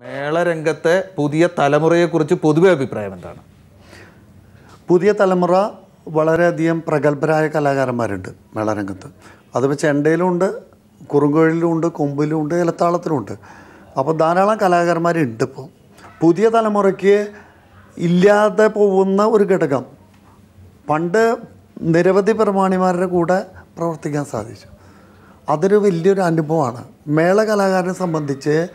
മേളരംഗത്തെ പുതിയ തലമുറയെക്കുറിച്ച് പൊതുവെ അഭിപ്രായം എന്താണ്? പുതിയ തലമുറ വളരെയധികം പ്രഗത്ഭരായ കലാകാരന്മാരുണ്ട് മേളരംഗത്ത്. അതിപ്പോൾ ചെണ്ടയിലുമുണ്ട് കുറുങ്കുഴലിലുമുണ്ട് കൊമ്പിലുമുണ്ട് ഇലത്താളത്തിലുമുണ്ട് അപ്പോൾ ധാരാളം കലാകാരന്മാരുണ്ട് ഇപ്പോൾ. പുതിയ തലമുറയ്ക്ക് ഇല്ലാതെ പോകുന്ന ഒരു ഘടകം പണ്ട് നിരവധി പ്രമാണിമാരുടെ കൂടെ പ്രവർത്തിക്കാൻ സാധിച്ചു. അതൊരു വലിയൊരു അനുഭവമാണ്. മേള കലാകാരനെ സംബന്ധിച്ച്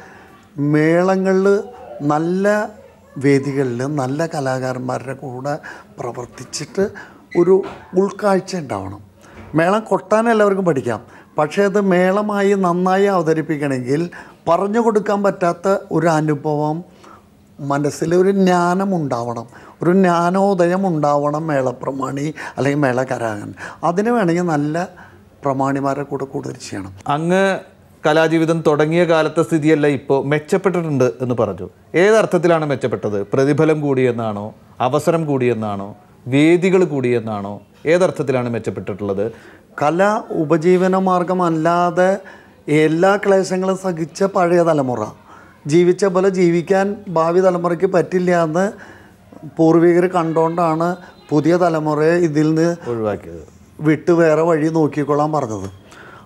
മേളങ്ങളിൽ നല്ല വേദികളിൽ നല്ല കലാകാരന്മാരുടെ കൂടെ പ്രവർത്തിച്ചിട്ട് ഒരു ഉൾക്കാഴ്ച ഉണ്ടാവണം. മേളം കൊട്ടാൻ എല്ലാവർക്കും പഠിക്കാം. പക്ഷേ അത് മേളമായി നന്നായി അവതരിപ്പിക്കണമെങ്കിൽ പറഞ്ഞു കൊടുക്കാൻ പറ്റാത്ത ഒരു അനുഭവം മനസ്സിൽ ഒരു ജ്ഞാനം ഉണ്ടാവണം. ഒരു ജ്ഞാനോദയം ഉണ്ടാവണം മേളപ്രമാണി അല്ലെങ്കിൽ മേളകരാകൻ അതിന് വേണമെങ്കിൽ നല്ല പ്രമാണിമാരെ കൂടെ കൂടുതൽ ചെയ്യണം. അങ്ങ് കലാജീവിതം തുടങ്ങിയ കാലത്തെ സ്ഥിതിയല്ല ഇപ്പോൾ മെച്ചപ്പെട്ടിട്ടുണ്ട് എന്ന് പറഞ്ഞു. ഏതർത്ഥത്തിലാണ് മെച്ചപ്പെട്ടത്? പ്രതിഫലം കൂടിയെന്നാണോ? അവസരം കൂടിയെന്നാണോ? വേദികൾ കൂടിയെന്നാണോ? ഏതർത്ഥത്തിലാണ് മെച്ചപ്പെട്ടിട്ടുള്ളത്? കല ഉപജീവന മാർഗമല്ലാതെ എല്ലാ ക്ലേശങ്ങളും സഹിച്ച പഴയ തലമുറ. ജീവിച്ച പോലെ ജീവിക്കാൻ ഭാവി തലമുറയ്ക്ക് പറ്റില്ല എന്ന് പൂർവികർ കണ്ടുകൊണ്ടാണ് പുതിയ തലമുറയെ ഇതിൽ നിന്ന് ഒഴിവാക്കിയത്. വിട്ട് വേറെ വഴി നോക്കിക്കൊള്ളാൻ പറഞ്ഞത്.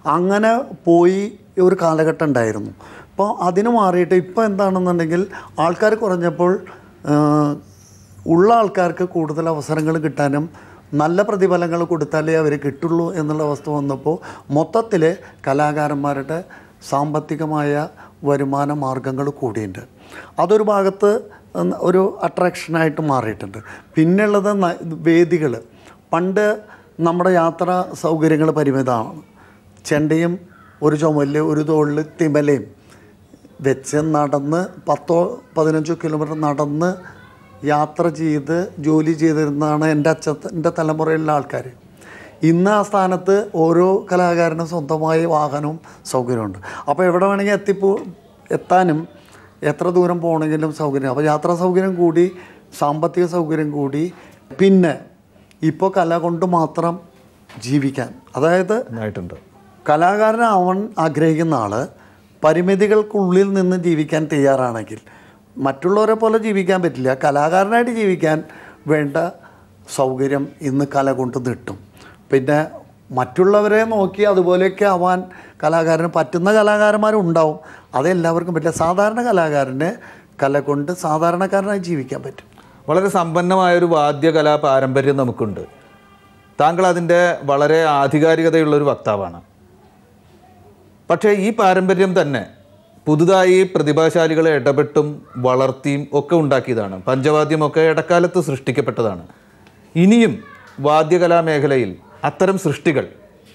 അങ്ങനെ പോയി ഒരു കാലഘട്ടം ഉണ്ടായിരുന്നു. അപ്പോൾ അതിന് മാറിയിട്ട് ഇപ്പോൾ എന്താണെന്നുണ്ടെങ്കിൽ ആൾക്കാർ കുറഞ്ഞപ്പോൾ ഉള്ള ആൾക്കാർക്ക് കൂടുതൽ അവസരങ്ങൾ കിട്ടാനും നല്ല പ്രതിഫലങ്ങൾ കൊടുത്താലേ അവർ കിട്ടുള്ളൂ എന്നുള്ള അവസ്ഥ വന്നപ്പോൾ മൊത്തത്തിൽ കലാകാരന്മാരുടെ സാമ്പത്തികമായ വരുമാന മാർഗങ്ങൾ കൂടിയുണ്ട് അതൊരു ഭാഗത്ത് ഒരു അട്രാക്ഷനായിട്ട് മാറിയിട്ടുണ്ട്. പിന്നെയുള്ളത് വേദികൾ പണ്ട് നമ്മുടെ യാത്രാ സൗകര്യങ്ങൾ പരിമിതമാണ്. ചെണ്ടയും ഒരു ചുമൽ ഒരു തോളിൽ തിമലയും. വെച്ച് നടന്ന് പത്തോ പതിനഞ്ചോ കിലോമീറ്റർ നടന്ന് യാത്ര ചെയ്ത് ജോലി ചെയ്തിരുന്നതാണ് എന്റെ അച്ഛന്റെ തലമുറയിലുള്ള ആൾക്കാർ. ഇന്ന് ആ സ്ഥാനത്ത് ഓരോ കലാകാരനും സ്വന്തമായി വാഹനവും സൗകര്യമുണ്ട്. അപ്പോൾ എവിടെ വേണമെങ്കിൽ എത്തിപ്പോ എത്താനും എത്ര ദൂരം പോകണമെങ്കിലും സൗകര്യം. അപ്പോൾ യാത്രാ സൗകര്യം കൂടി സാമ്പത്തിക സൗകര്യം കൂടി. പിന്നെ ഇപ്പോൾ കല കൊണ്ട് മാത്രം ജീവിക്കാൻ. അതായത് നന്നായിട്ടുണ്ട് കലാകാരനാവാൻ ആഗ്രഹിക്കുന്ന ആൾ പരിമിതികൾക്കുള്ളിൽ നിന്ന് ജീവിക്കാൻ തയ്യാറാണെങ്കിൽ മറ്റുള്ളവരെ പോലെ ജീവിക്കാൻ പറ്റില്ല. കലാകാരനായിട്ട് ജീവിക്കാൻ വേണ്ട സൗകര്യം ഇന്ന് കല കൊണ്ട് കിട്ടും പിന്നെ മറ്റുള്ളവരെ നോക്കി അതുപോലെയൊക്കെ ആവാൻ കലാകാരന് പറ്റുന്ന കലാകാരന്മാരുണ്ടാവും. അതെല്ലാവർക്കും പറ്റില്ല. സാധാരണ കലാകാരന് കല കൊണ്ട് സാധാരണക്കാരനായി ജീവിക്കാൻ പറ്റും. വളരെ സമ്പന്നമായൊരു വാദ്യകലാ പാരമ്പര്യം നമുക്കുണ്ട്. താങ്കൾ അതിന്റെ വളരെ ആധികാരികതയുള്ള ഒരു വക്താവാണ്. പക്ഷേ ഈ പാരമ്പര്യം തന്നെ പുതുതായി പ്രതിഭാശാലികളെ ഇടപെട്ടും വളർത്തിയും ഒക്കെ ഉണ്ടാക്കിയതാണ്. പഞ്ചവാദ്യമൊക്കെ ഇടക്കാലത്ത് സൃഷ്ടിക്കപ്പെട്ടതാണ്. ഇനിയും വാദ്യകലാ മേഖലയിൽ അത്തരം സൃഷ്ടികൾ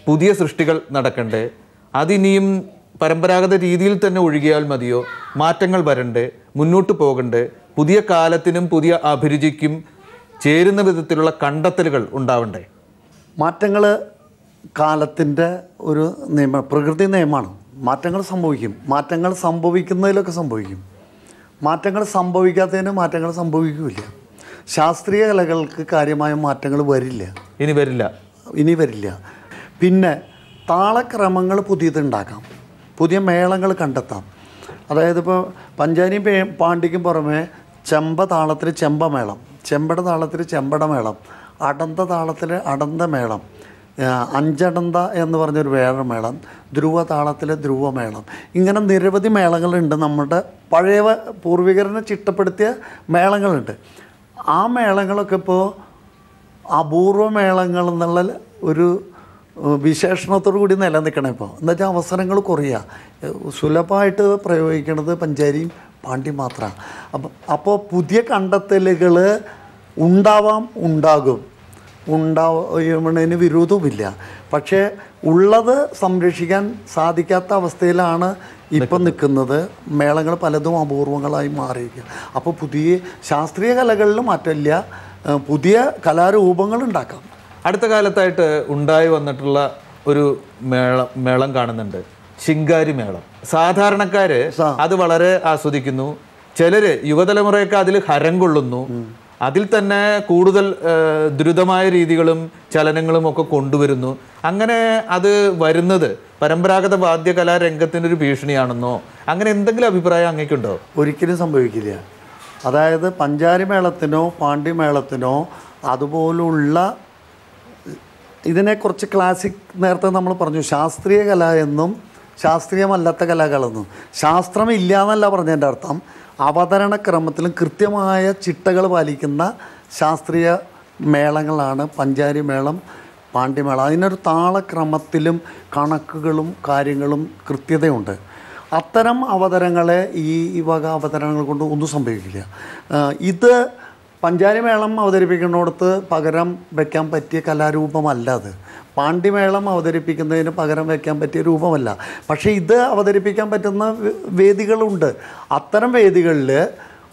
പുതിയ സൃഷ്ടികൾ നടക്കണ്ടേ? അതിനിയും പരമ്പരാഗത രീതിയിൽ തന്നെ ഒഴുകിയാൽ മതിയോ? മാറ്റങ്ങൾ വരണ്ടേ? മുന്നോട്ട് പോകണ്ടേ? പുതിയ കാലത്തിനും പുതിയ അഭിരുചിക്കും ചേരുന്ന വിധത്തിലുള്ള കണ്ടെത്തലുകൾ ഉണ്ടാവണ്ടേ? മാറ്റങ്ങൾ കാലത്തിന്റെ ഒരു നിയമ പ്രകൃതി നിയമമാണ്. മാറ്റങ്ങൾ സംഭവിക്കും. മാറ്റങ്ങൾ സംഭവിക്കുന്നതിലൊക്കെ സംഭവിക്കും. മാറ്റങ്ങൾ സംഭവിക്കാത്തതിന് മാറ്റങ്ങൾ സംഭവിക്കില്ല. ശാസ്ത്രീയ കലകൾക്ക് കാര്യമായ മാറ്റങ്ങൾ വരില്ല. ഇനി വരില്ല. ഇനി വരില്ല. പിന്നെ താളക്രമങ്ങൾ പുതിയതുണ്ടാക്കാം. പുതിയ മേളങ്ങൾ കണ്ടെത്താം. അതായത് ഇപ്പോൾ പഞ്ചാരിയും പേ പാണ്ടിക്കും പുറമെ ചെമ്പ താളത്തിൽ ചെമ്പമേളം ചെമ്പട താളത്തിൽ ചെമ്പട മേളം അടന്ത താളത്തിൽ അടന്ത മേളം അഞ്ചടന്ത എന്ന് പറഞ്ഞൊരു വേറെ മേളം ധ്രുവ താളത്തിൽ ധ്രുവമേളം ഇങ്ങനെ നിരവധി മേളങ്ങളുണ്ട്. നമ്മുടെ പഴയ പൂർവികരനെ ചിട്ടപ്പെടുത്തിയ മേളങ്ങളുണ്ട്. ആ മേളങ്ങളൊക്കെ ഇപ്പോൾ അപൂർവ മേളങ്ങൾ എന്നുള്ള ഒരു വിശേഷണത്തോടു കൂടി നിലനിൽക്കണം ഇപ്പോൾ എന്നുവെച്ചാൽ അവസരങ്ങൾ കുറയുക സുലഭമായിട്ട് പ്രയോഗിക്കുന്നത് പഞ്ചാരിയും പാണ്ടി മാത്രമാണ് അപ്പം അപ്പോൾ പുതിയ കണ്ടെത്തലുകൾ ഉണ്ടാവാം ഉണ്ടാകും. ഉണ്ടാവുന്നതിന് വിരോധവുമില്ല. പക്ഷേ ഉള്ളത് സംരക്ഷിക്കാൻ സാധിക്കാത്ത അവസ്ഥയിലാണ് ഇപ്പം നിൽക്കുന്നത്. മേളങ്ങൾ പലതും അപൂർവങ്ങളായി മാറിയിരിക്കുക അപ്പോൾ പുതിയ ശാസ്ത്രീയ കലകളിൽ മാറ്റമില്ല. പുതിയ കലാരൂപങ്ങൾ ഉണ്ടാക്കാം. അടുത്ത കാലത്തായിട്ട് ഉണ്ടായി വന്നിട്ടുള്ള ഒരു മേളം മേളം കാണുന്നുണ്ട്. ശിങ്കാരി മേളം. സാധാരണക്കാര് അത് വളരെ ആസ്വദിക്കുന്നു. ചിലര് യുവതലമുറയൊക്കെ അതിൽ ഹരം കൊള്ളുന്നു. അതിൽ തന്നെ കൂടുതൽ ദ്രുതമായ രീതികളും ചലനങ്ങളും ഒക്കെ കൊണ്ടുവരുന്നു. അങ്ങനെ അത് വരുന്നത് പരമ്പരാഗത വാദ്യകലാ ഒരു ഭീഷണിയാണെന്നോ അങ്ങനെ എന്തെങ്കിലും അഭിപ്രായം അങ്ങേക്കുണ്ടോ? ഒരിക്കലും സംഭവിക്കില്ല. അതായത് പഞ്ചാരി മേളത്തിനോ പാണ്ഡ്യമേളത്തിനോ അതുപോലുള്ള ഇതിനെക്കുറിച്ച് ക്ലാസിക് നേരത്തെ നമ്മൾ പറഞ്ഞു ശാസ്ത്രീയ കല എന്നും ശാസ്ത്രീയമല്ലാത്ത കലകളെന്നും. ശാസ്ത്രമില്ല എന്നല്ല പറഞ്ഞതിന്റെ അർത്ഥം. അവതരണ ക്രമത്തിലും കൃത്യമായ ചിട്ടകൾ പാലിക്കുന്ന ശാസ്ത്രീയ മേളങ്ങളാണ്. പഞ്ചാരി മേളം പാണ്ഡ്യമേളം. അതിനൊരു താളക്രമത്തിലും കണക്കുകളും കാര്യങ്ങളും കൃത്യതയുണ്ട്. അത്തരം അവതരങ്ങളെ ഈ വക അവതരണങ്ങൾ കൊണ്ട് ഒന്നും സംഭവിക്കില്ല. ഇത് പഞ്ചാരി മേളം അവതരിപ്പിക്കുന്നിടത്ത് പകരം വയ്ക്കാൻ പറ്റിയ കലാരൂപമല്ല അത്. പാണ്ഡിമേളം അവതരിപ്പിക്കുന്നതിന് പകരം വയ്ക്കാൻ പറ്റിയ രൂപമല്ല. പക്ഷേ ഇത് അവതരിപ്പിക്കാൻ പറ്റുന്ന വേദികളുണ്ട്. അത്തരം വേദികളിൽ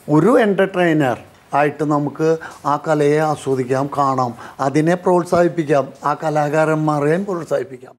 ഒരു എന്റർടൈനർ ആയിട്ട് നമുക്ക് ആ കലയെ ആസ്വദിക്കാം കാണാം അതിനെ പ്രോത്സാഹിപ്പിക്കാം ആ കലാകാരന്മാരെയും പ്രോത്സാഹിപ്പിക്കാം.